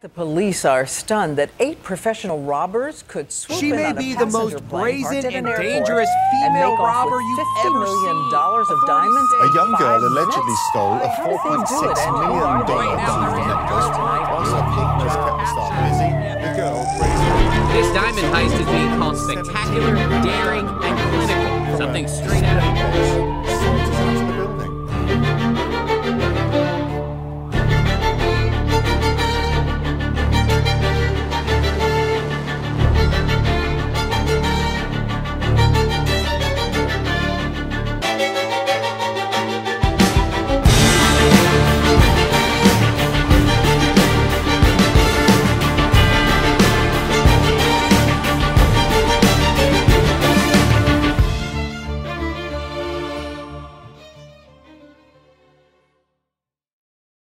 The police are stunned that eight professional robbers could swoop She in on a may be the most brazen at an and dangerous female and robber you've ever million seen. dollars of diamonds. A young girl allegedly minutes? stole a 4.6 million dollar diamond necklace. tonight. Once the peak kept the star busy, the girl This diamond heist is being called spectacular, daring, and clinical. Something straight